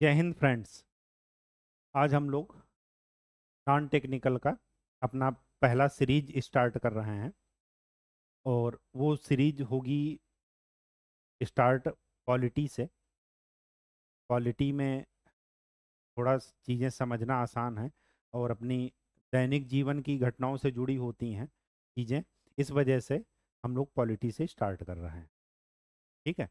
जय हिंद फ्रेंड्स। आज हम लोग नॉन टेक्निकल का अपना पहला सीरीज़ स्टार्ट कर रहे हैं और वो सीरीज़ होगी स्टार्ट पॉलिटी से। पॉलिटी में थोड़ा चीज़ें समझना आसान है और अपनी दैनिक जीवन की घटनाओं से जुड़ी होती हैं चीज़ें, इस वजह से हम लोग पॉलिटी से स्टार्ट कर रहे हैं। ठीक है?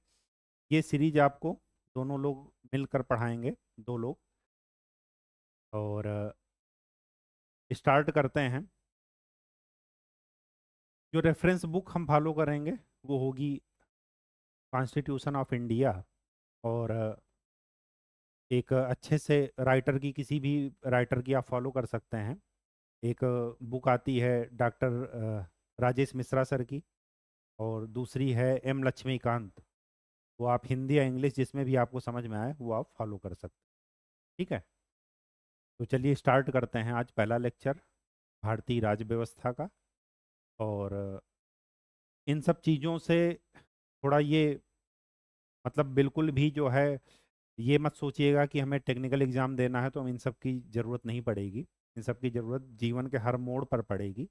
ये सीरीज़ आपको दोनों लोग मिलकर पढ़ाएँगे, दो लोग। और स्टार्ट करते हैं। जो रेफरेंस बुक हम फॉलो करेंगे, वो होगी कॉन्स्टिट्यूशन ऑफ़ इंडिया और एक अच्छे से राइटर की, किसी भी राइटर की आप फॉलो कर सकते हैं। एक बुक आती है डॉक्टर राजेश मिश्रा सर की और दूसरी है एम लक्ष्मीकांत। वो आप हिंदी या इंग्लिश जिसमें भी आपको समझ में आए, वो आप फॉलो कर सकते ठीक है? तो चलिए स्टार्ट करते हैं आज पहला लेक्चर, भारतीय राज व्यवस्था का। और इन सब चीज़ों से थोड़ा ये मतलब बिल्कुल भी जो है, ये मत सोचिएगा कि हमें टेक्निकल एग्ज़ाम देना है तो हम इन सब की ज़रूरत नहीं पड़ेगी। इन सब की ज़रूरत जीवन के हर मोड़ पर पड़ेगी।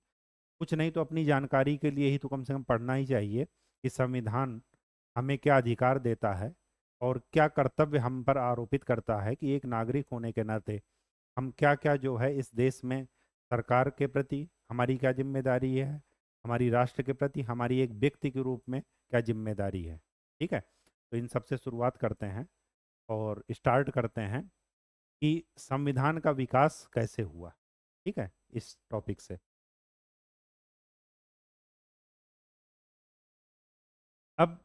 कुछ नहीं तो अपनी जानकारी के लिए ही तो कम से कम पढ़ना ही चाहिए कि संविधान हमें क्या अधिकार देता है और क्या कर्तव्य हम पर आरोपित करता है कि एक नागरिक होने के नाते हम क्या क्या जो है इस देश में सरकार के प्रति हमारी क्या ज़िम्मेदारी है, हमारी राष्ट्र के प्रति, हमारी एक व्यक्ति के रूप में क्या ज़िम्मेदारी है? ठीक है? तो इन सबसे शुरुआत करते हैं और स्टार्ट करते हैं कि संविधान का विकास कैसे हुआ? ठीक है? इस टॉपिक से। अब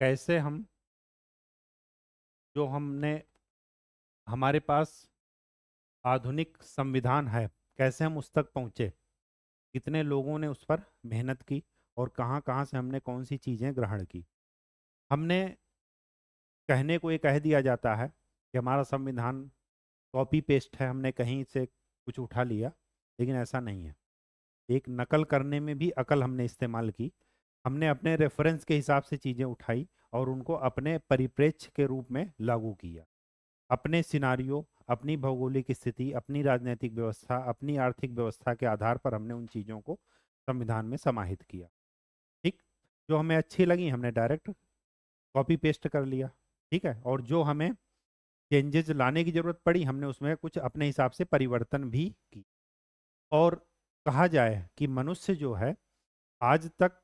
कैसे हम, जो हमने, हमारे पास आधुनिक संविधान है, कैसे हम उस तक पहुँचे? कितने लोगों ने उस पर मेहनत की और कहाँ कहाँ से हमने कौन सी चीज़ें ग्रहण की? हमने कहने को ये कह दिया जाता है कि हमारा संविधान कॉपी पेस्ट है, हमने कहीं से कुछ उठा लिया, लेकिन ऐसा नहीं है। एक नकल करने में भी अकल हमने इस्तेमाल की हमने अपने रेफरेंस के हिसाब से चीज़ें उठाई और उनको अपने परिप्रेक्ष्य के रूप में लागू किया। अपने सिनारियो अपनी भौगोलिक स्थिति, अपनी राजनीतिक व्यवस्था, अपनी आर्थिक व्यवस्था के आधार पर हमने उन चीज़ों को संविधान में समाहित किया। ठीक? जो हमें अच्छी लगी, हमने डायरेक्ट कॉपी पेस्ट कर लिया। ठीक है? और जो हमें चेंजेस लाने की ज़रूरत पड़ी, हमने उसमें कुछ अपने हिसाब से परिवर्तन भी की और कहा जाए कि मनुष्य जो है, आज तक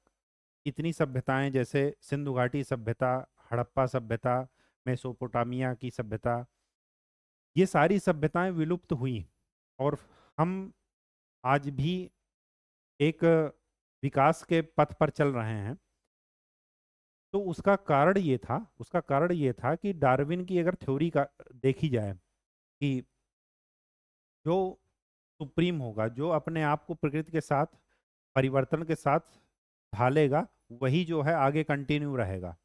इतनी सभ्यताएँ, जैसे सिंधु घाटी सभ्यता, हड़प्पा सभ्यता, मेसोपोटामिया की सभ्यता, ये सारी सभ्यताएँ विलुप्त हुई। और हम आज भी एक विकास के पथ पर चल रहे हैं। तो उसका कारण ये था, उसका कारण ये था कि डार्विन की अगर थ्योरी का, देखी जाए कि जो सुप्रीम होगा, जो अपने आप को प्रकृति के साथ, परिवर्तन के साथ ढालेगा वही जो है आगे कंटिन्यू रहेगा।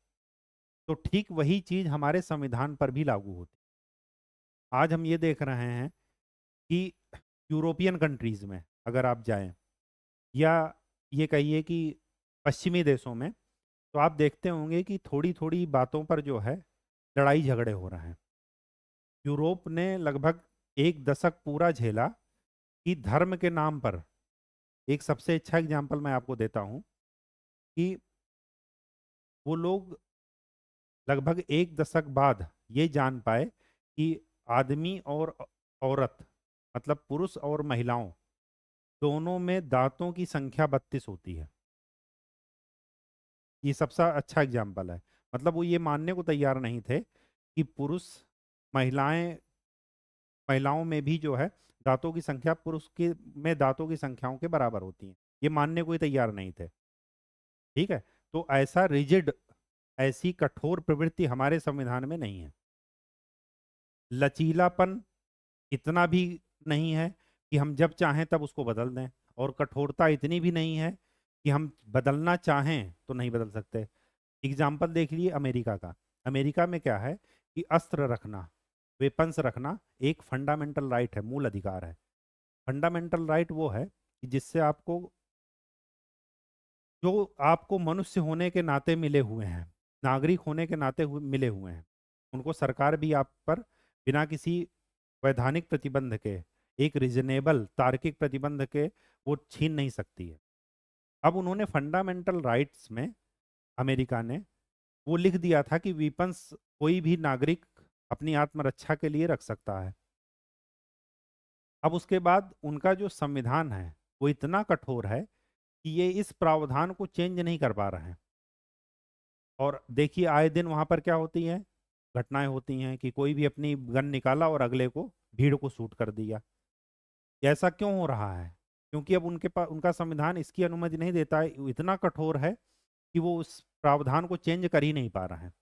तो ठीक वही चीज़ हमारे संविधान पर भी लागू होती। आज हम ये देख रहे हैं कि यूरोपियन कंट्रीज़ में अगर आप जाएँ या ये कहिए कि पश्चिमी देशों में तो आप देखते होंगे कि थोड़ी थोड़ी बातों पर जो है लड़ाई झगड़े हो रहे हैं। यूरोप ने लगभग एक दशक पूरा झेला कि धर्म के नाम पर, एक सबसे अच्छा एग्ज़ाम्पल मैं आपको देता हूँ कि वो लोग लगभग एक दशक बाद ये जान पाए कि आदमी और औरत मतलब पुरुष और महिलाओं दोनों में दांतों की संख्या बत्तीस होती है। ये सबसे अच्छा एग्ज़ाम्पल है। मतलब वो ये मानने को तैयार नहीं थे कि पुरुष, महिलाएँ, महिलाओं में भी जो है दांतों की संख्या पुरुष के, में दांतों की संख्याओं के बराबर होती हैं। ये मानने को ही तैयार नहीं थे। ठीक है? तो ऐसा रिजिड, ऐसी कठोर प्रवृत्ति हमारे संविधान में नहीं है। लचीलापन इतना भी नहीं है कि हम जब चाहें तब उसको बदल दें और कठोरता इतनी भी नहीं है कि हम बदलना चाहें तो नहीं बदल सकते। एग्ज़ाम्पल देख लीजिए अमेरिका का। अमेरिका में क्या है कि अस्त्र रखना, वेपन्स रखना एक फंडामेंटल राइट है, मूल अधिकार है। फंडामेंटल राइट वो है कि जिससे आपको जो आपको मनुष्य होने के नाते मिले हुए हैं, नागरिक होने के नाते हुए मिले हुए हैं, उनको सरकार भी आप पर बिना किसी वैधानिक प्रतिबंध के, एक रिजनेबल तार्किक प्रतिबंध के वो छीन नहीं सकती है। अब उन्होंने फंडामेंटल राइट्स में अमेरिका ने वो लिख दिया था कि वीपन्स कोई भी नागरिक अपनी आत्मरक्षा के लिए रख सकता है। अब उसके बाद उनका जो संविधान है, वो इतना कठोर है कि ये इस प्रावधान को चेंज नहीं कर पा रहे हैं। और देखिए, आए दिन वहाँ पर क्या होती है? घटनाएँ होती हैं कि कोई भी अपनी गन निकाला और अगले को भीड़ को सूट कर दिया। ऐसा क्यों हो रहा है? क्योंकि अब उनके पास उनका संविधान इसकी अनुमति नहीं देता है। इतना कठोर है कि वो उस प्रावधान को चेंज कर ही नहीं पा रहा है।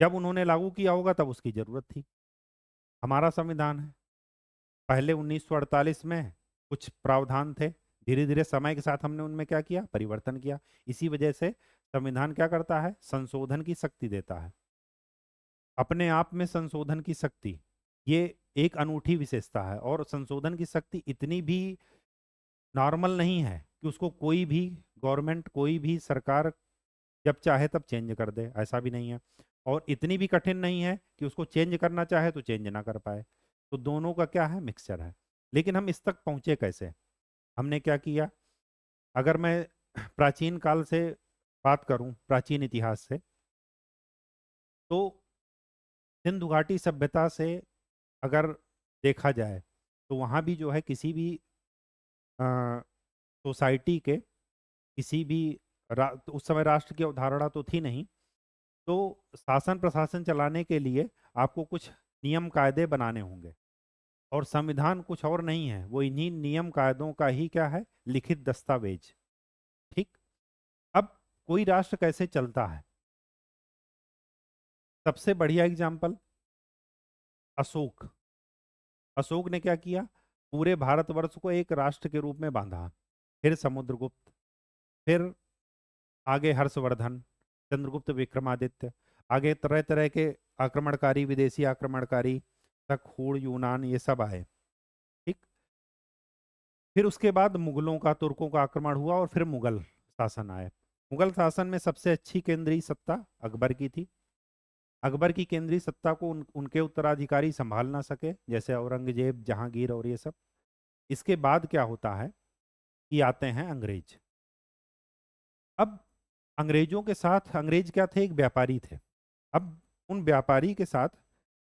जब उन्होंने लागू किया होगा, तब उसकी ज़रूरत थी। हमारा संविधान है। पहले 1948 में कुछ प्रावधान थे। धीरे धीरे समय के साथ हमने उनमें क्या किया? परिवर्तन किया। इसी वजह से संविधान क्या करता है? संशोधन की शक्ति देता है। अपने आप में संशोधन की शक्ति, ये एक अनूठी विशेषता है और संशोधन की शक्ति इतनी भी नॉर्मल नहीं है कि उसको कोई भी गवर्नमेंट, कोई भी सरकार जब चाहे तब चेंज कर दे, ऐसा भी नहीं है। और इतनी भी कठिन नहीं है कि उसको चेंज करना चाहे तो चेंज ना कर पाए। तो दोनों का क्या है? मिक्सचर है। लेकिन हम इस तक पहुँचे कैसे? हमने क्या किया? अगर मैं प्राचीन काल से बात करूँ, प्राचीन इतिहास से तो सिंधु घाटी सभ्यता से अगर देखा जाए तो वहाँ भी जो है किसी भी सोसाइटी के किसी भी तो उस समय राष्ट्र की अवधारणा तो थी नहीं तो शासन प्रशासन चलाने के लिए आपको कुछ नियम कायदे बनाने होंगे। और संविधान कुछ और नहीं है, वो इन्हीं नियम कायदों का ही क्या है? लिखित दस्तावेज़। ठीक? अब कोई राष्ट्र कैसे चलता है? सबसे बढ़िया एग्ज़ाम्पल? अशोक। अशोक ने क्या किया? पूरे भारतवर्ष को एक राष्ट्र के रूप में बांधा। फिर समुद्रगुप्त। फिर आगे हर्षवर्धन, चंद्रगुप्त, विक्रमादित्य। आगे तरह तरह के आक्रमणकारी, विदेशी आक्रमणकारी हूड़ यूनान ये सब आए। ठीक? फिर उसके बाद मुगलों का तुर्कों का आक्रमण हुआ और फिर मुगल शासन आए मुगल शासन में सबसे अच्छी केंद्रीय सत्ता अकबर की थी। अकबर की केंद्रीय सत्ता को उन, उनके उत्तराधिकारी संभाल ना सके जैसे औरंगज़ेब जहांगीर और ये सब। इसके बाद क्या होता है कि आते हैं अंग्रेज़। अब अंग्रेज़ों के साथ अंग्रेज़ क्या थे? एक व्यापारी थे। अब उन व्यापारी के साथ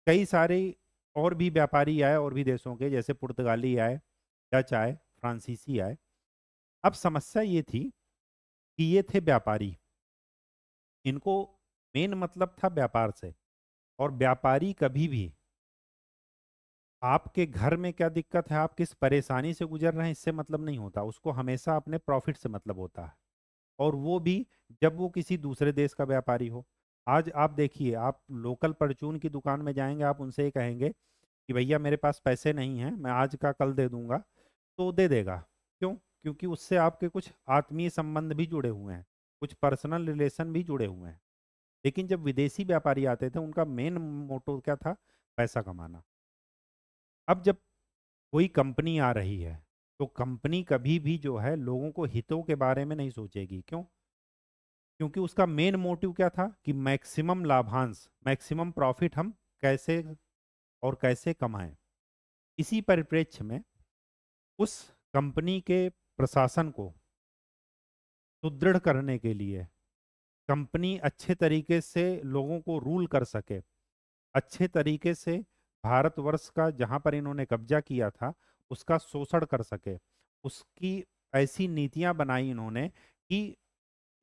कई सारे और भी व्यापारी आए और भी देशों के, जैसे पुर्तगाली आए, डच आए, फ्रांसीसी आए। अब समस्या ये थी कि ये थे व्यापारी। इनको मेन मतलब था व्यापार से। और व्यापारी कभी भी आपके घर में क्या दिक्कत है, आप किस परेशानी से गुजर रहे हैं, इससे मतलब नहीं होता। उसको हमेशा अपने प्रॉफिट से मतलब होता है। और वो भी जब वो किसी दूसरे देश का व्यापारी हो। आज आप देखिए, आप लोकल परचून की दुकान में जाएँगे, आप उनसे ही कहेंगे कि भैया मेरे पास पैसे नहीं हैं, मैं आज का कल दे दूँगा तो दे देगा। क्यों? क्योंकि उससे आपके कुछ आत्मीय संबंध भी जुड़े हुए हैं, कुछ पर्सनल रिलेशन भी जुड़े हुए हैं। लेकिन जब विदेशी व्यापारी आते थे, उनका मेन मोटो क्या था? पैसा कमाना। अब जब कोई कंपनी आ रही है तो कंपनी कभी भी जो है, लोगों को हितों के बारे में नहीं सोचेगी। क्यों? क्योंकि उसका मेन मोटिव क्या था कि मैक्सिमम लाभांश मैक्सिमम प्रॉफिट हम कैसे और कैसे कमाएँ। इसी परिप्रेक्ष्य में उस कंपनी के प्रशासन को सुदृढ़ करने के लिए कंपनी अच्छे तरीके से लोगों को रूल कर सके, अच्छे तरीके से भारतवर्ष का जहाँ पर इन्होंने कब्जा किया था, उसका शोषण कर सके। उसकी ऐसी नीतियाँ बनाई इन्होंने कि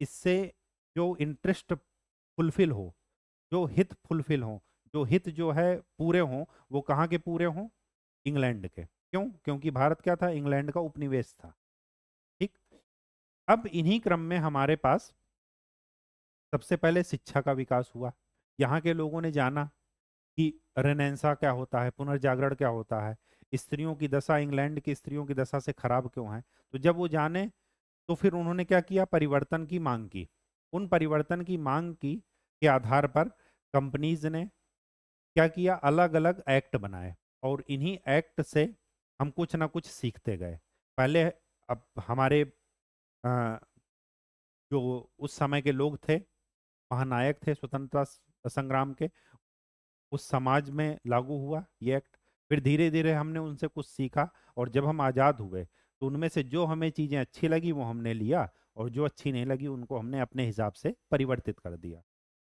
इससे जो इंटरेस्ट फुलफिल हो, जो हित फुलफिल हो, जो हित जो है पूरे हों, वो कहाँ के पूरे हों? इंग्लैंड के। क्यों? क्योंकि भारत क्या था? इंग्लैंड का उपनिवेश था। ठीक? अब इन्हीं क्रम में हमारे पास सबसे पहले शिक्षा का विकास हुआ। यहाँ के लोगों ने जाना कि रेनेसा क्या होता है? पुनर्जागरण क्या होता है? स्त्रियों की दशा इंग्लैंड की स्त्रियों की दशा से खराब क्यों है? तो जब वो जाने तो फिर उन्होंने क्या किया? परिवर्तन की मांग की। उन परिवर्तन की मांग की के आधार पर कंपनीज़ ने क्या किया? अलग अलग एक्ट बनाए और इन्हीं एक्ट से हम कुछ ना कुछ सीखते गए। पहले अब हमारे आ, जो उस समय के लोग थे महानायक थे स्वतंत्रता संग्राम के उस समाज में लागू हुआ ये एक्ट। फिर धीरे धीरे हमने उनसे कुछ सीखा और जब हम आज़ाद हुए तो उनमें से जो हमें चीज़ें अच्छी लगी वो हमने लिया और जो अच्छी नहीं लगी उनको हमने अपने हिसाब से परिवर्तित कर दिया।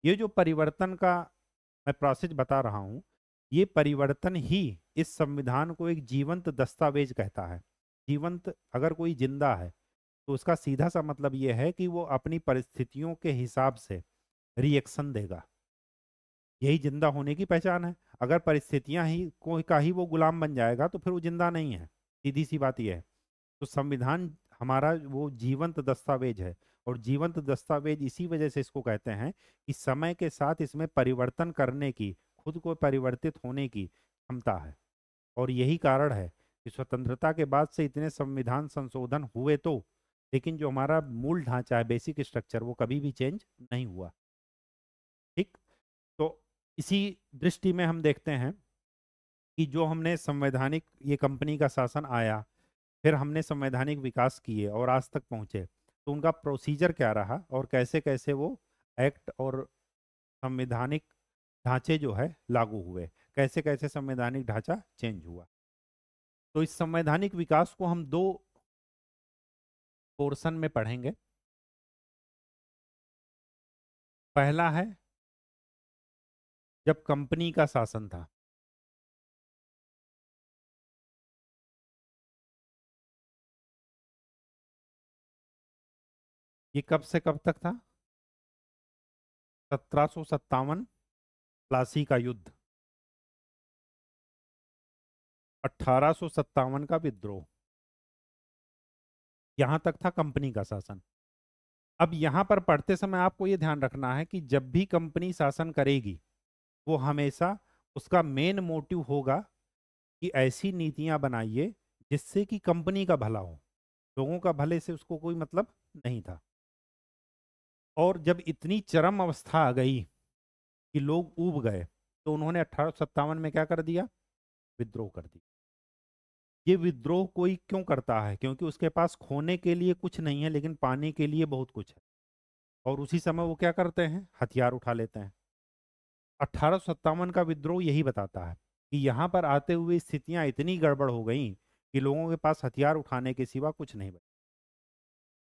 ये जो परिवर्तन का मैं प्रोसेस बता रहा हूँ, ये परिवर्तन ही इस संविधान को एक जीवंत दस्तावेज़ कहता है। जीवंत अगर कोई ज़िंदा है तो उसका सीधा सा मतलब ये है कि वो अपनी परिस्थितियों के हिसाब से रिएक्शन देगा। यही ज़िंदा होने की पहचान है। अगर परिस्थितियाँ ही, कोई का ही वो गुलाम बन जाएगा तो फिर वो ज़िंदा नहीं है। सीधी सी बात यह है। तो संविधान हमारा वो जीवंत दस्तावेज़ है और जीवंत दस्तावेज़ इसी वजह से इसको कहते हैं कि समय के साथ इसमें परिवर्तन करने की, खुद को परिवर्तित होने की क्षमता है। और यही कारण है कि स्वतंत्रता के बाद से इतने संविधान संशोधन हुए तो लेकिन जो हमारा मूल ढांचा है बेसिक स्ट्रक्चर वो कभी भी चेंज नहीं हुआ। ठीक? तो इसी दृष्टि में हम देखते हैं कि जो हमने संवैधानिक ये कंपनी का शासन आया फिर हमने संवैधानिक विकास किए और आज तक पहुँचे। तो उनका प्रोसीजर क्या रहा और कैसे कैसे वो एक्ट और संवैधानिक ढांचे जो है लागू हुए? कैसे कैसे संवैधानिक ढांचा चेंज हुआ? तो इस संवैधानिक विकास को हम दो पोर्शन में पढ़ेंगे। पहला है, जब कंपनी का शासन था। ये कब से कब तक था? सत्रह सो सत्तावन प्लासी का युद्ध। अठारह सो सत्तावन का विद्रोह। यहाँ तक था कंपनी का शासन। अब यहाँ पर पढ़ते समय आपको यह ध्यान रखना है कि जब भी कंपनी शासन करेगी, वो हमेशा उसका मेन मोटिव होगा कि ऐसी नीतियाँ बनाइए जिससे कि कंपनी का भला हो। लोगों का भले से उसको कोई मतलब नहीं था। और जब इतनी चरम अवस्था आ गई कि लोग उब गए तो उन्होंने अठारह सौ सत्तावन में क्या कर दिया? विद्रोह कर दिया। ये विद्रोह कोई क्यों करता है? क्योंकि उसके पास खोने के लिए कुछ नहीं है, लेकिन पाने के लिए बहुत कुछ है। और उसी समय वो क्या करते हैं? हथियार उठा लेते हैं। अठारह का विद्रोह यही बताता है कि यहाँ पर आते हुए स्थितियाँ इतनी गड़बड़ हो गई कि लोगों के पास हथियार उठाने के सिवा कुछ नहीं बचा।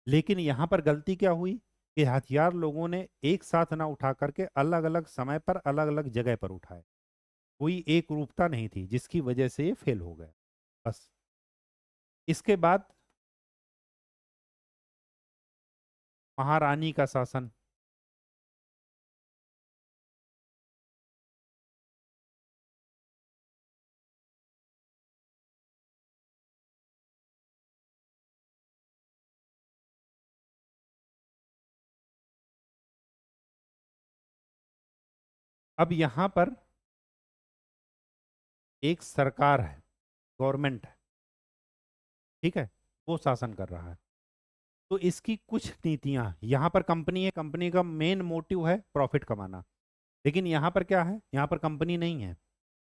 लेकिन यहाँ पर गलती क्या हुई? कि हथियार लोगों ने एक साथ ना उठा करके अलग अलग समय पर अलग अलग जगह पर उठाए। कोई एक रूपता नहीं थी, जिसकी वजह से ये फेल हो गया बस। इसके बाद महारानी का शासन। अब यहाँ पर एक सरकार है, गवर्नमेंट है, ठीक है, वो शासन कर रहा है। तो इसकी कुछ नीतियाँ, यहाँ पर कंपनी है, कंपनी का मेन मोटिव है प्रॉफिट कमाना। लेकिन यहाँ पर क्या है, यहाँ पर कंपनी नहीं है,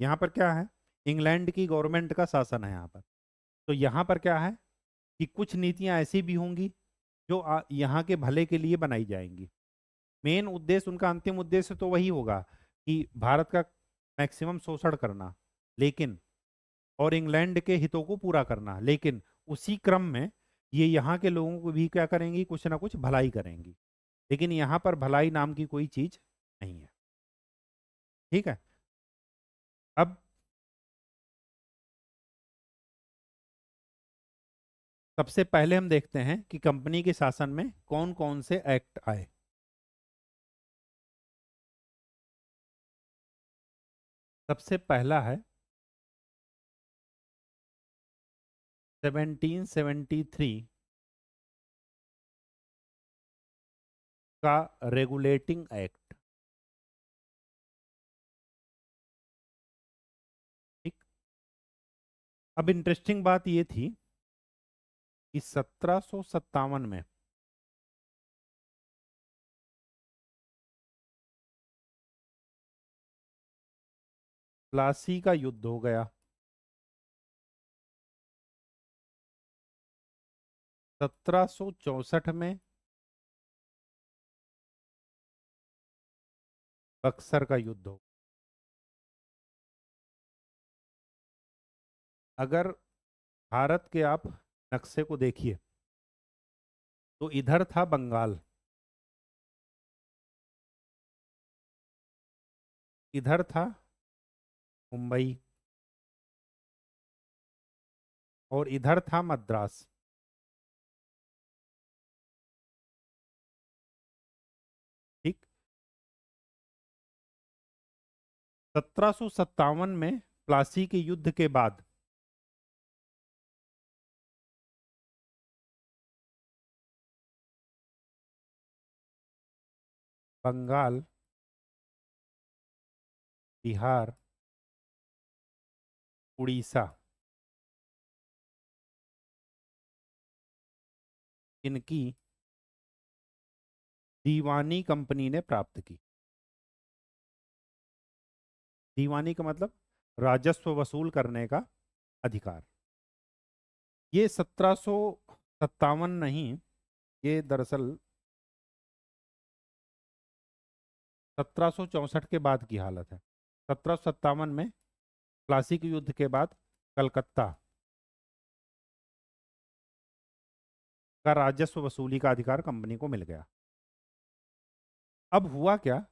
यहाँ पर क्या है, इंग्लैंड की गवर्नमेंट का शासन है यहाँ पर। तो यहाँ पर क्या है कि कुछ नीतियाँ ऐसी भी होंगी, जो यहाँ के भले के लिए बनाई जाएँगी। मेन उद्देश्य, उनका अंतिम उद्देश्य तो वही होगा कि भारत का मैक्सिमम शोषण करना, लेकिन, और इंग्लैंड के हितों को पूरा करना, लेकिन उसी क्रम में ये यहाँ के लोगों को भी क्या करेंगी, कुछ ना कुछ भलाई करेंगी। लेकिन यहाँ पर भलाई नाम की कोई चीज़ नहीं है। ठीक है? अब सबसे पहले हम देखते हैं कि कंपनी के शासन में कौन कौन से एक्ट आए। सबसे पहला है 1773 का रेगुलेटिंग एक्ट। अब इंटरेस्टिंग बात यह थी कि सत्रह सौ सत्तावन में प्लासी का युद्ध हो गया। सत्रह में बक्सर का युद्ध हो अगर भारत के आप नक्शे को देखिए तो इधर था बंगाल। इधर था मुंबई। और इधर था मद्रास। ठीक। सत्रह सौ सत्तावन में प्लासी के युद्ध के बाद बंगाल, बिहार उड़ीसा। इनकी दीवानी कंपनी ने प्राप्त की। दीवानी का मतलब राजस्व वसूल करने का अधिकार। ये सत्रह नहीं, ये दरअसल सत्रह के बाद की हालत है। सत्रह सौ सत्तावन में प्लासी के युद्ध के बाद कलकत्ता का राजस्व वसूली का अधिकार कंपनी को मिल गया। अब हुआ क्या?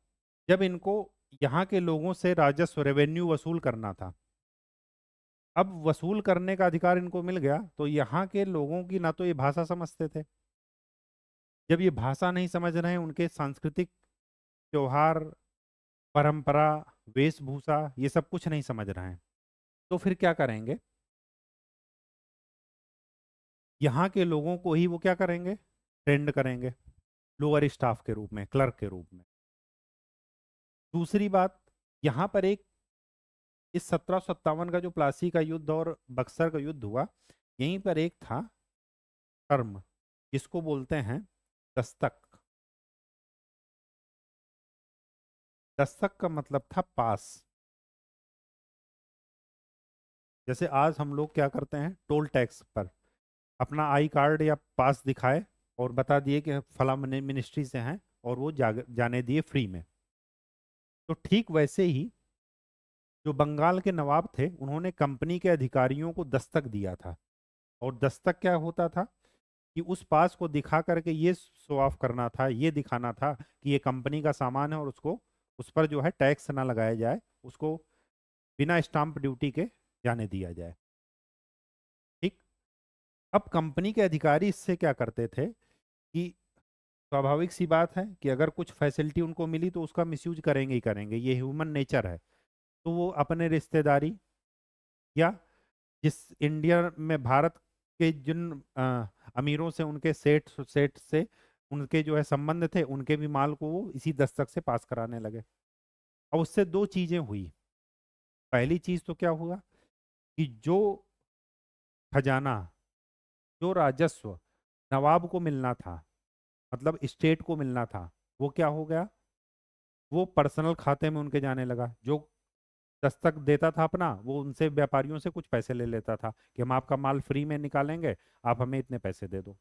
जब इनको यहाँ के लोगों से राजस्व रेवेन्यू वसूल करना था, अब वसूल करने का अधिकार इनको मिल गया तो यहाँ के लोगों की ना तो ये भाषा समझते थे। जब ये भाषा नहीं समझ रहे, उनके सांस्कृतिक त्यौहार, परंपरा, वेशभूषा ये सब कुछ नहीं समझ रहे हैं। तो फिर क्या करेंगे? यहाँ के लोगों को ही वो क्या करेंगे? ट्रेंड करेंगे, लोअर स्टाफ के रूप में, क्लर्क के रूप में। दूसरी बात, यहाँ पर एक, इस सत्रह का जो प्लासी का युद्ध और बक्सर का युद्ध हुआ, यहीं पर एक था टर्म जिसको बोलते हैं दस्तक। दस्तक का मतलब था पास। जैसे आज हम लोग क्या करते हैं टोल टैक्स पर। अपना आई कार्ड या पास दिखाए और बता दिए कि फला मिनिस्ट्री से हैं और वो जा, जाने दिए फ्री में। तो ठीक वैसे ही जो बंगाल के नवाब थे उन्होंने कंपनी के अधिकारियों को दस्तक दिया था। और दस्तक क्या होता था कि उस पास को दिखा करके ये शो ऑफ़ करना था ये दिखाना था कि ये कंपनी का सामान है और उसको उस पर जो है टैक्स ना लगाया जाए उसको बिना स्टाम्प ड्यूटी के जाने दिया जाए। ठीक? अब कंपनी के अधिकारी इससे क्या करते थे कि स्वाभाविक सी बात है कि अगर कुछ फैसिलिटी उनको मिली तो उसका मिसयूज करेंगे ही करेंगे ये ह्यूमन नेचर है। तो वो अपने रिश्तेदारी या जिस इंडिया में भारत के जिन आ, अमीरों से उनके सेठ सेठ से उनके जो है संबंध थे उनके भी माल को वो इसी दस्तक से पास कराने लगे। अब उससे दो चीज़ें हुई। पहली चीज़ तो क्या हुआ कि जो खजाना, जो राजस्व नवाब को मिलना था मतलब स्टेट को मिलना था, वो क्या हो गया? वो पर्सनल खाते में उनके जाने लगा। जो दस्तक देता था अपना, वो उनसे व्यापारियों से कुछ पैसे ले लेता था कि हम आपका माल फ्री में निकालेंगे, आप हमें इतने पैसे दे दो।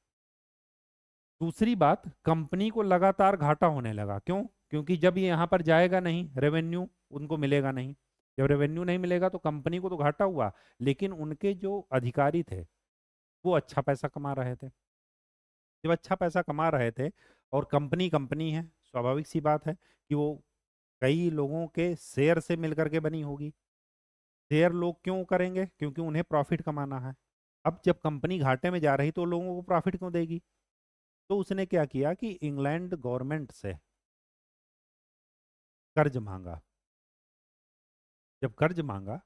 दूसरी बात, कंपनी को लगातार घाटा होने लगा। क्यों? क्योंकि जब ये यहाँ पर जाएगा नहीं रेवेन्यू उनको मिलेगा नहीं। जब रेवेन्यू नहीं मिलेगा तो कंपनी को तो घाटा हुआ, लेकिन उनके जो अधिकारी थे, वो अच्छा पैसा कमा रहे थे। जब अच्छा पैसा कमा रहे थे और कंपनी कंपनी है, स्वाभाविक सी बात है कि वो कई लोगों के शेयर से मिलकर के बनी होगी। शेयर लोग क्यों करेंगे? क्योंकि उन्हें प्रॉफिट कमाना है। अब जब कंपनी घाटे में जा रही तो लोगों को प्रॉफिट क्यों देगी? तो उसने क्या किया कि इंग्लैंड गवर्नमेंट से कर्ज मांगा। जब कर्ज मांगा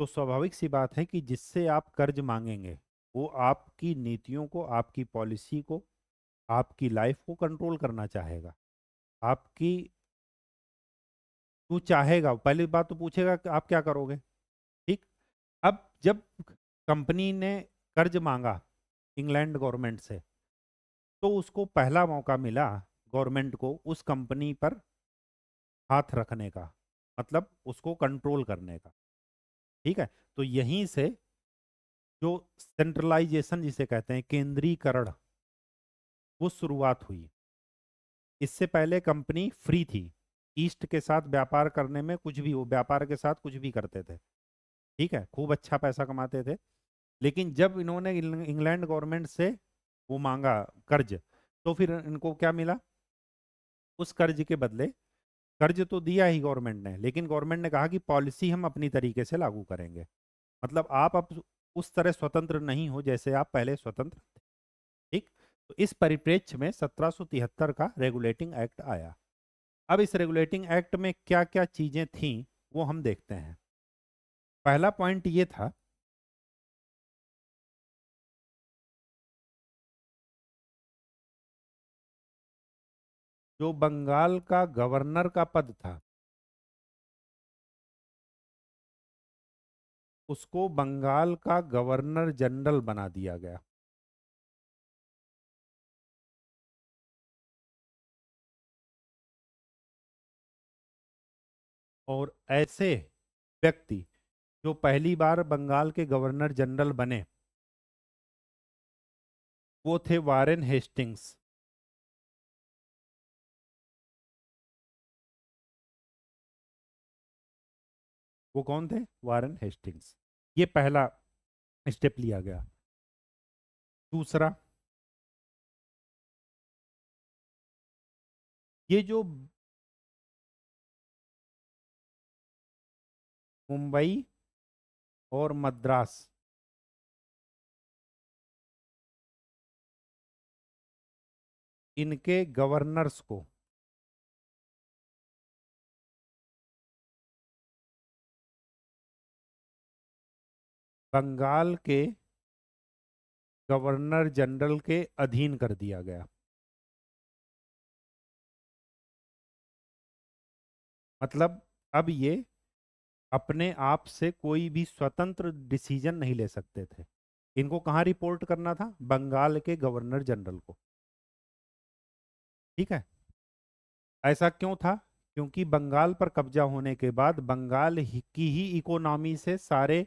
तो स्वाभाविक सी बात है कि जिससे आप कर्ज मांगेंगे, वो आपकी नीतियों को, आपकी पॉलिसी को, आपकी लाइफ को कंट्रोल करना चाहेगा। आपकी तू चाहेगा, पहली बात तो पूछेगा कि आप क्या करोगे, ठीक? अब जब कंपनी ने कर्ज मांगा इंग्लैंड गवर्नमेंट से तो उसको पहला मौका मिला गवर्नमेंट को उस कंपनी पर हाथ रखने का। मतलब उसको कंट्रोल करने का। ठीक है? तो यहीं से जो सेंट्रलाइजेशन जिसे कहते हैं, केंद्रीकरण, वो शुरुआत हुई। इससे पहले कंपनी फ्री थी। ईस्ट के साथ व्यापार करने में कुछ भी वो व्यापार के साथ कुछ भी करते थे। ठीक है? खूब अच्छा पैसा कमाते थे। लेकिन जब इन्होंने इंग्लैंड गवर्नमेंट से वो मांगा कर्ज तो फिर इनको क्या मिला? उस कर्ज के बदले कर्ज तो दिया ही गवर्नमेंट ने, लेकिन गवर्नमेंट ने कहा कि पॉलिसी हम अपनी तरीके से लागू करेंगे। मतलब आप अब उस तरह स्वतंत्र नहीं हो जैसे आप पहले स्वतंत्र थे। ठीक? तो इस परिप्रेक्ष्य में सत्रह सौ तिहत्तर का रेगुलेटिंग एक्ट आया। अब इस रेगुलेटिंग एक्ट में क्या क्या चीज़ें थीं, वो हम देखते हैं। पहला पॉइंट ये था जो बंगाल का गवर्नर का पद था। उसको बंगाल का गवर्नर जनरल बना दिया गया। और ऐसे व्यक्ति जो पहली बार बंगाल के गवर्नर जनरल बने, वो थे वारेन हेस्टिंग्स। वो कौन थे? Warren Hastings. ये पहला स्टेप लिया गया। दूसरा ये जो मुंबई और मद्रास इनके गवर्नर्स को बंगाल के गवर्नर जनरल के अधीन कर दिया गया। मतलब अब ये अपने आप से कोई भी स्वतंत्र डिसीज़न नहीं ले सकते थे। इनको कहाँ रिपोर्ट करना था? बंगाल के गवर्नर जनरल को। ठीक है? ऐसा क्यों था? क्योंकि बंगाल पर कब्जा होने के बाद बंगाल की ही इकोनॉमी से सारे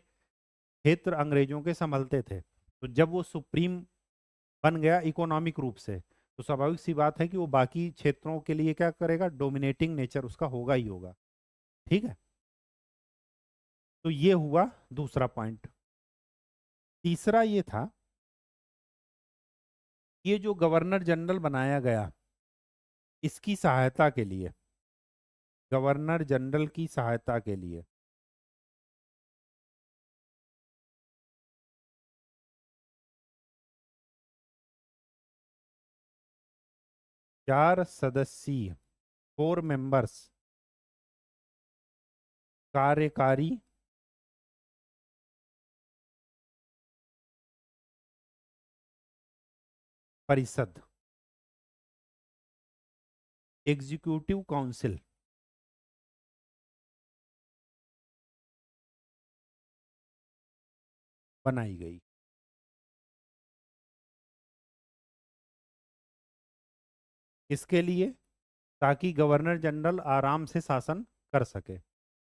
क्षेत्र अंग्रेज़ों के संभलते थे। तो जब वो सुप्रीम बन गया इकोनॉमिक रूप से तो स्वाभाविक सी बात है कि वो बाकी क्षेत्रों के लिए क्या करेगा? डोमिनेटिंग नेचर उसका होगा ही होगा। ठीक है? तो ये हुआ दूसरा पॉइंट तीसरा ये था ये जो गवर्नर जनरल बनाया गया, इसकी सहायता के लिए, गवर्नर जनरल की सहायता के लिए चार सदस्यीय फोर मेंबर्स कार्यकारी परिषद एग्जीक्यूटिव काउंसिल बनाई गई। इसके लिए ताकि गवर्नर जनरल आराम से शासन कर सके।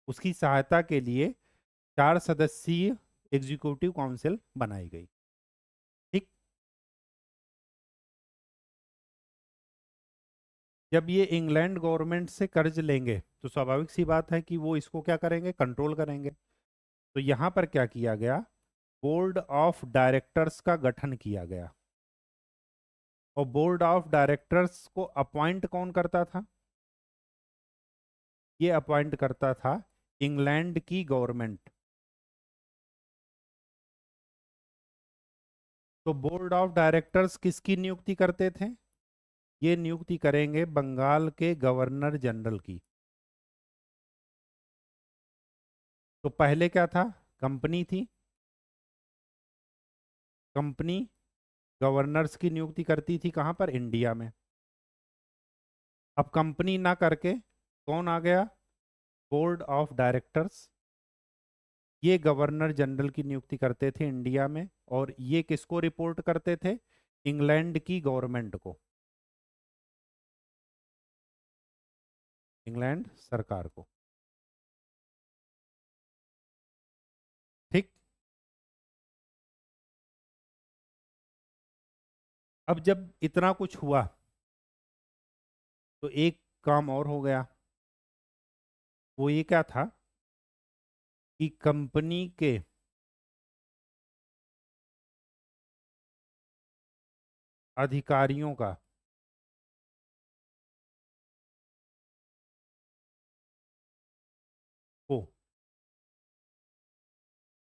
उसकी सहायता के लिए चार सदस्यीय एग्जीक्यूटिव काउंसिल बनाई गई। ठीक? जब ये इंग्लैंड गवर्नमेंट से कर्ज लेंगे तो स्वाभाविक सी बात है कि वो इसको क्या करेंगे? कंट्रोल करेंगे। तो यहाँ पर क्या किया गया? बोर्ड ऑफ़ डायरेक्टर्स का गठन किया गया। और बोर्ड ऑफ़ डायरेक्टर्स को अपॉइंट कौन करता था? ये अपॉइंट करता था इंग्लैंड की गवर्नमेंट तो बोर्ड ऑफ़ डायरेक्टर्स किसकी नियुक्ति करते थे? ये नियुक्ति करेंगे बंगाल के गवर्नर जनरल की। तो पहले क्या था? कंपनी थी। कंपनी गवर्नर्स की नियुक्ति करती थी कहाँ पर? इंडिया में। अब कंपनी ना करके कौन आ गया? Board of directors. ये गवर्नर जनरल की नियुक्ति करते थे इंडिया में और ये किसको रिपोर्ट करते थे? इंग्लैंड की गवर्नमेंट को। इंग्लैंड सरकार को। अब जब इतना कुछ हुआ तो एक काम और हो गया। वो ये क्या था कि कंपनी के अधिकारियों का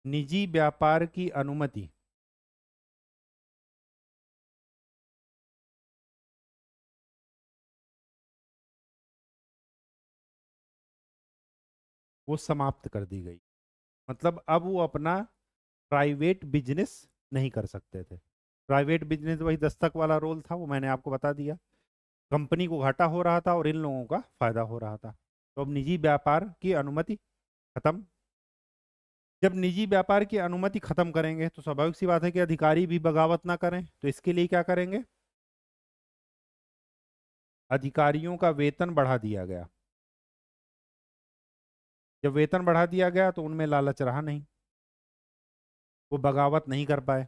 निजी व्यापार की अनुमति वो समाप्त कर दी गई। मतलब अब वो अपना प्राइवेट बिज़नेस नहीं कर सकते थे। प्राइवेट बिज़नेस वही दस्तक वाला रोल था, वो मैंने आपको बता दिया। कंपनी को घाटा हो रहा था और इन लोगों का फ़ायदा हो रहा था। तो अब निजी व्यापार की अनुमति खत्म। जब निजी व्यापार की अनुमति खत्म करेंगे तो स्वाभाविक सी बात है कि अधिकारी भी बगावत ना करें तो इसके लिए क्या करेंगे? अधिकारियों का वेतन बढ़ा दिया गया। जब वेतन बढ़ा दिया गया तो उनमें लालच रहा नहीं। वो बगावत नहीं कर पाए।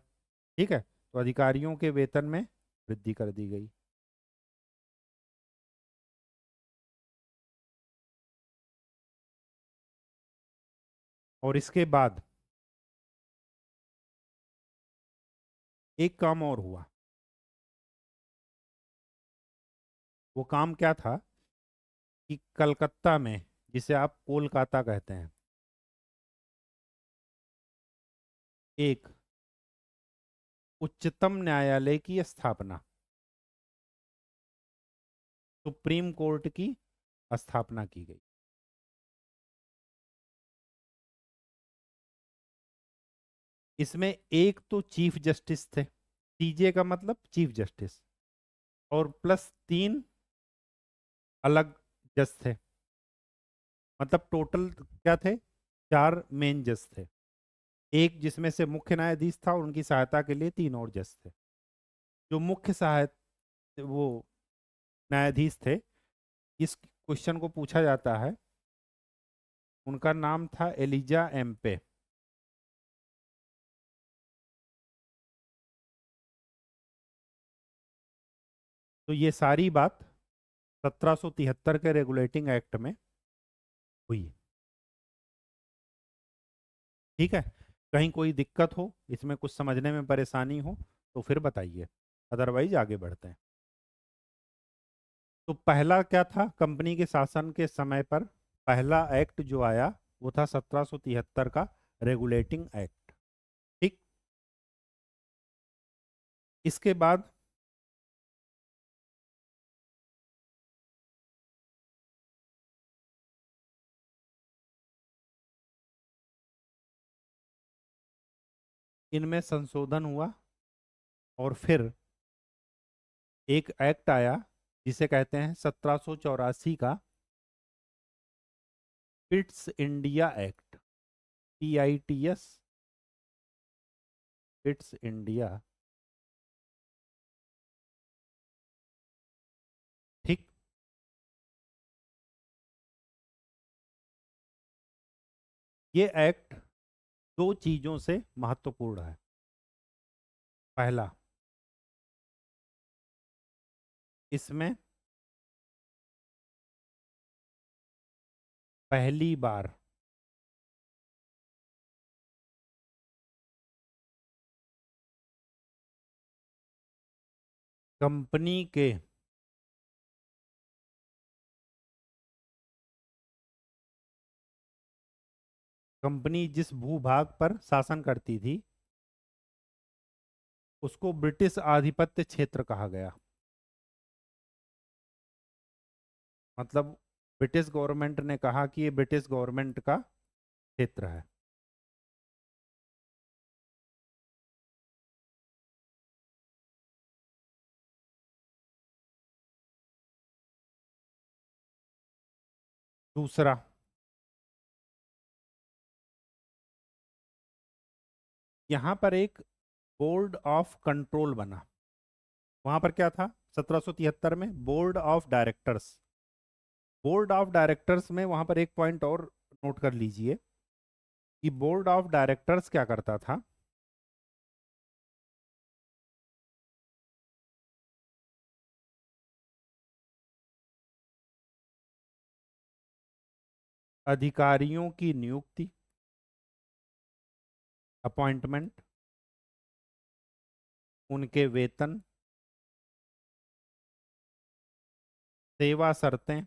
ठीक है? तो अधिकारियों के वेतन में वृद्धि कर दी गई। और इसके बाद एक काम और हुआ। वो काम क्या था कि कलकत्ता में जिसे आप कोलकाता कहते हैं। एक, उच्चतम न्यायालय की स्थापना। सुप्रीम कोर्ट की स्थापना की गई। इसमें एक तो चीफ जस्टिस थे टीजे का मतलब चीफ जस्टिस, और प्लस तीन अलग जज थे। मतलब टोटल क्या थे? चार मेन जज थे। एक जिसमें से मुख्य न्यायाधीश था और उनकी सहायता के लिए तीन और जज थे। जो मुख्य सहायता वो न्यायाधीश थे। इस क्वेश्चन को पूछा जाता है। उनका नाम था एलिजा एम्पे तो ये सारी बात 1773 के रेगुलेटिंग एक्ट में हुई ठीक है, कहीं कोई दिक्कत हो, इसमें कुछ समझने में परेशानी हो तो फिर बताइए अदरवाइज़ आगे बढ़ते हैं। तो पहला क्या था? कंपनी के शासन के समय पर पहला एक्ट जो आया, वो था 1773 का रेगुलेटिंग एक्ट। ठीक? इसके बाद इनमें संशोधन हुआ और फिर एक एक्ट आया जिसे कहते हैं सत्रह सौ चौरासी का Pitt's India Act P I T S Pitt's India. ठीक। ये एक्ट दो चीज़ों से महत्वपूर्ण है। पहला इसमें पहली बार कंपनी के कंपनी जिस भूभाग पर शासन करती थी, उसको ब्रिटिश आधिपत्य क्षेत्र कहा गया। मतलब ब्रिटिश गवर्नमेंट ने कहा कि ये ब्रिटिश गवर्नमेंट का क्षेत्र है। दूसरा यहाँ पर एक बोर्ड ऑफ़ कंट्रोल बना। वहाँ पर क्या था? 1773 में board of directors. Board of directors में वहाँ पर एक पॉइंट और नोट कर लीजिए कि बोर्ड ऑफ़ डायरेक्टर्स क्या करता था? अधिकारियों की नियुक्ति। अपॉइंटमेंट, उनके वेतन, सेवा शर्तें,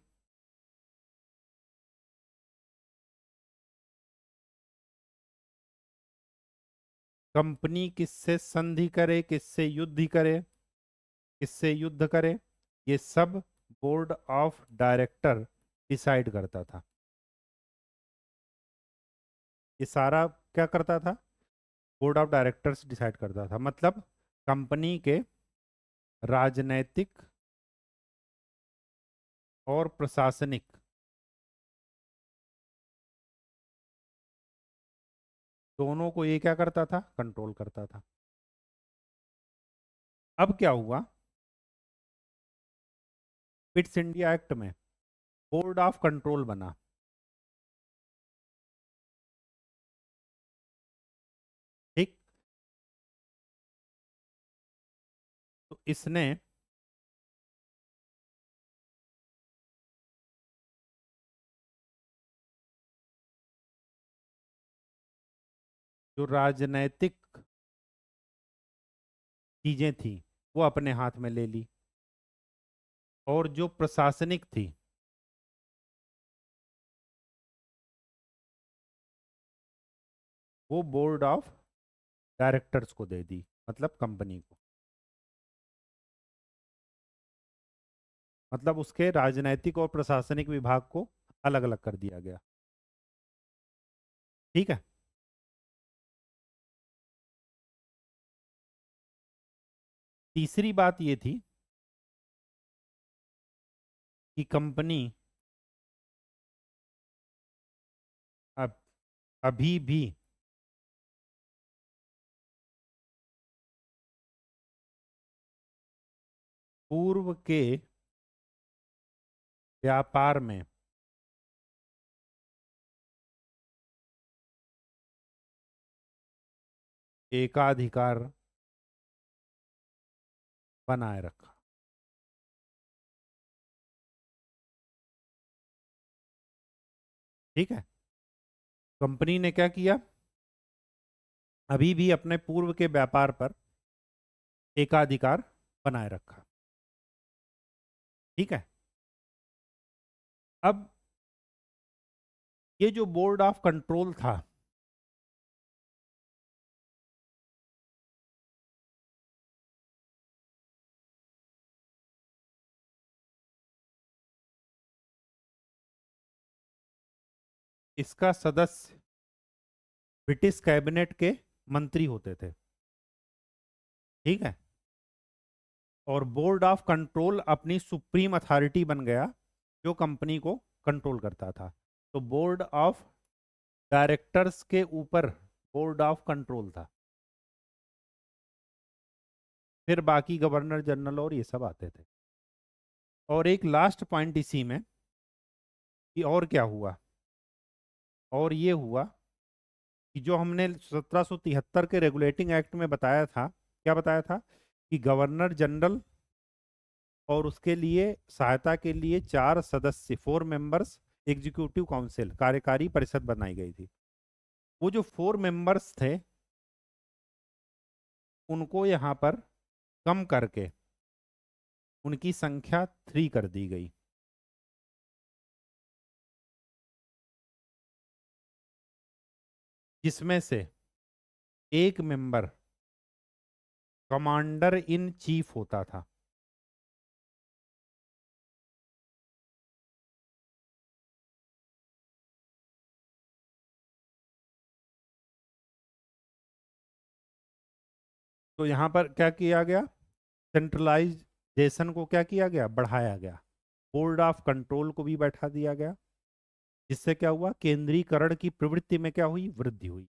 कंपनी किससे संधि करे, किससे युद्ध करे, किससे युद्ध करे, ये सब बोर्ड ऑफ़ डायरेक्टर डिसाइड करता था। ये सारा क्या करता था? बोर्ड ऑफ़ डायरेक्टर्स डिसाइड करता था। मतलब कंपनी के राजनैतिक और प्रशासनिक दोनों को ये क्या करता था? कंट्रोल करता था। अब क्या हुआ? पिट्स इंडिया एक्ट में बोर्ड ऑफ़ कंट्रोल बना। इसने जो राजनैतिक चीज़ें थी, वो अपने हाथ में ले ली और जो प्रशासनिक थी। वो बोर्ड ऑफ़ डायरेक्टर्स को दे दी मतलब कंपनी को। मतलब उसके राजनैतिक और प्रशासनिक विभाग को अलग अलग कर दिया गया। ठीक है? तीसरी बात ये थी कि कंपनी अब, अभी भी पूर्व के व्यापार में। एकाधिकार बनाए रखा। ठीक है? कंपनी ने क्या किया? अभी भी अपने पूर्व के व्यापार पर एकाधिकार बनाए रखा। ठीक है? अब ये जो बोर्ड ऑफ़ कंट्रोल था, इसका सदस्य ब्रिटिश कैबिनेट के मंत्री होते थे। ठीक है? और बोर्ड ऑफ़ कंट्रोल अपनी सुप्रीम अथॉरिटी बन गया। जो कंपनी को कंट्रोल करता था। तो बोर्ड ऑफ़ डायरेक्टर्स के ऊपर बोर्ड ऑफ़ कंट्रोल था। फिर बाकी गवर्नर जनरल और ये सब आते थे। और एक लास्ट पॉइंट इसी में कि और क्या हुआ? और ये हुआ कि जो हमने सत्रह सौ तिहत्तर के रेगुलेटिंग एक्ट में बताया था, क्या बताया था? कि गवर्नर जनरल और उसके लिए सहायता के लिए चार सदस्य फोर मेंबर्स एग्जीक्यूटिव काउंसिल कार्यकारी परिषद बनाई गई थी। वो जो फोर मेंबर्स थे, उनको यहाँ पर कम करके उनकी संख्या थ्री कर दी गई। जिसमें से एक मेंबर कमांडर इन चीफ होता था। तो यहाँ पर क्या किया गया? सेंट्रलाइजेशन को क्या किया गया? बढ़ाया गया। बोर्ड ऑफ़ कंट्रोल को भी बैठा दिया गया। जिससे क्या हुआ? केंद्रीकरण की प्रवृत्ति में क्या हुई? वृद्धि हुई।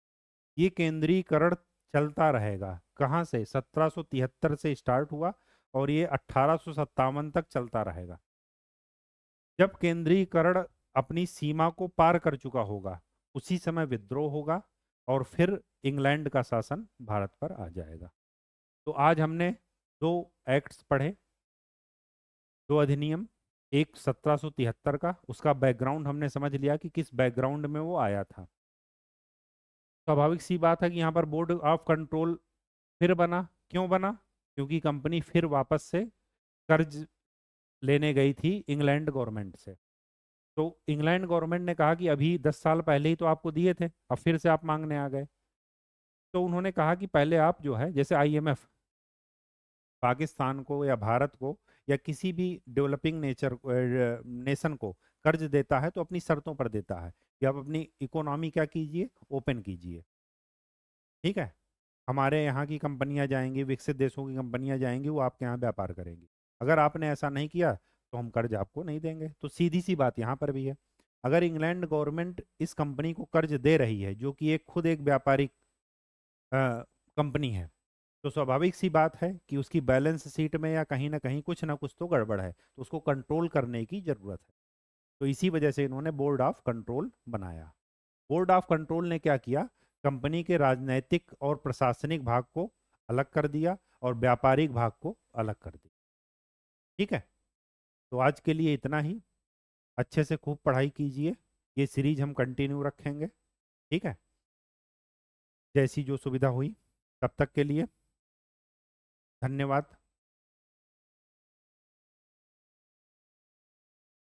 ये केंद्रीकरण चलता रहेगा। कहाँ से? सत्रह सौ तिहत्तर से स्टार्ट हुआ और ये अट्ठारह तक चलता रहेगा। जब केंद्रीकरण अपनी सीमा को पार कर चुका होगा, उसी समय विद्रोह होगा और फिर इंग्लैंड का शासन भारत पर आ जाएगा। तो आज हमने दो एक्ट्स पढ़े, दो अधिनियम, एक सत्रह का, उसका बैकग्राउंड हमने समझ लिया कि किस बैकग्राउंड में वो आया था। स्वाभाविक सी बात है कि यहाँ पर बोर्ड ऑफ़ कंट्रोल फिर बना। क्यों बना? क्योंकि कंपनी फिर वापस से कर्ज लेने गई थी इंग्लैंड गवर्नमेंट से। तो इंग्लैंड गवर्नमेंट ने कहा कि अभी दस साल पहले ही तो आपको दिए थे, अब फिर से आप मांगने आ गए। तो उन्होंने कहा कि पहले आप जो है, जैसे आईएमएफ पाकिस्तान को या भारत को या किसी भी डेवलपिंग नेचर नेशन को कर्ज देता है तो अपनी शर्तों पर देता है कि आप अपनी इकोनॉमी क्या कीजिए, ओपन कीजिए। ठीक है? हमारे यहाँ की कंपनियाँ जाएँगी, विकसित देशों की कंपनियाँ जाएँगी, वो आपके यहाँ व्यापार करेंगी। अगर आपने ऐसा नहीं किया तो हम कर्ज आपको नहीं देंगे। तो सीधी सी बात यहाँ पर भी है। अगर इंग्लैंड गवर्नमेंट इस कंपनी को कर्ज दे रही है, जो कि एक खुद एक व्यापारिक कंपनी है। तो स्वाभाविक सी बात है कि उसकी बैलेंस शीट में या कहीं ना कहीं कुछ ना कुछ तो गड़बड़ है तो उसको कंट्रोल करने की ज़रूरत है। तो इसी वजह से इन्होंने बोर्ड ऑफ़ कंट्रोल बनाया। बोर्ड ऑफ़ कंट्रोल ने क्या किया? कंपनी के राजनैतिक और प्रशासनिक भाग को अलग कर दिया और व्यापारिक भाग को अलग कर दिया। ठीक है? तो आज के लिए इतना ही। अच्छे से खूब पढ़ाई कीजिए। ये सीरीज़ हम कंटिन्यू रखेंगे। ठीक है? जैसी जो सुविधा हुई तब तक के लिए धन्यवाद।